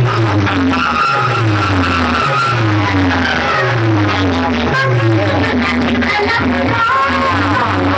Thank you.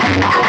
Música